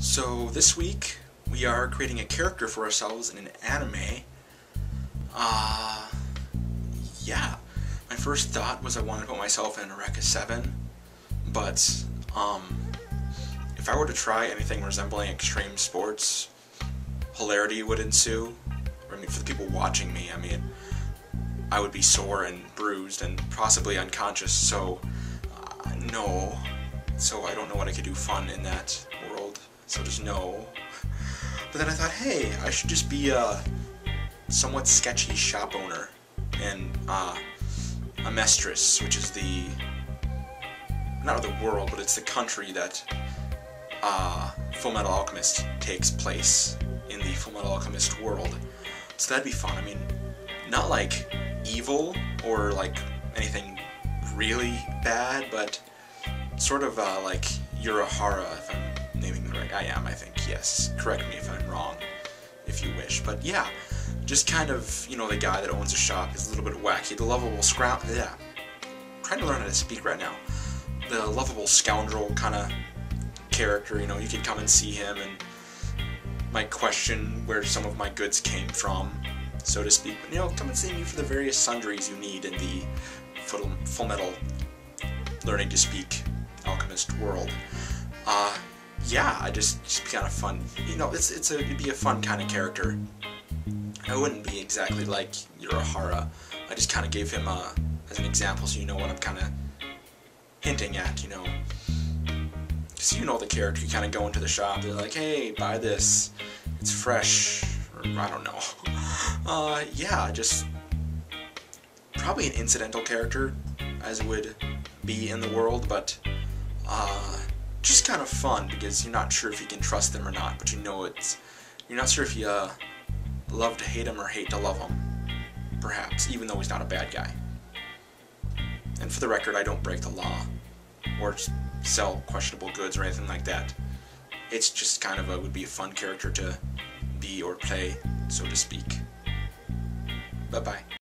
So this week we are creating a character for ourselves in an anime. Uh, yeah. My first thought was I wanted to put myself in Eureka 7, but um, if I were to try anything resembling extreme sports, hilarity would ensue. I mean, for the people watching me, I mean, I would be sore and bruised and possibly unconscious, so uh, no. So I don't know what I could do fun in that so just no. But then I thought, hey, I should just be a somewhat sketchy shop owner and uh, Amestris, which is the not the world, but it's the country that uh, Full Metal Alchemist takes place in the Full Metal Alchemist world. So that'd be fun. I mean, not like evil or like anything really bad, but sort of uh, like Urahara, if I'm I am, I think. Yes. Correct me if I'm wrong, if you wish. But yeah, just kind of you know the guy that owns a shop is a little bit wacky. The lovable scrounge. Yeah. I'm trying to learn how to speak right now. The lovable scoundrel kind of character. You know, you can come and see him and might question where some of my goods came from, so to speak. But you know, come and see me for the various sundries you need in the full, full metal learning to speak alchemist world. Uh, yeah, I just just kind of fun. You know, it's it's a it'd be a fun kind of character. I wouldn't be exactly like Urahara. I just kind of gave him a as an example, so you know what I'm kind of hinting at. You know, because you know the character. You kind of go into the shop. They're like, hey, buy this. It's fresh. Or I don't know. Uh, yeah, just probably an incidental character, as would be in the world, but uh, just kind of fun because you're not sure if you can trust them or not, but you know it's you're not sure if you uh, love to hate him or hate to love him, perhaps, even though he's not a bad guy. And for the record, I don't break the law or sell questionable goods or anything like that. It's just kind of a would be a fun character to be or play, so to speak. Bye bye.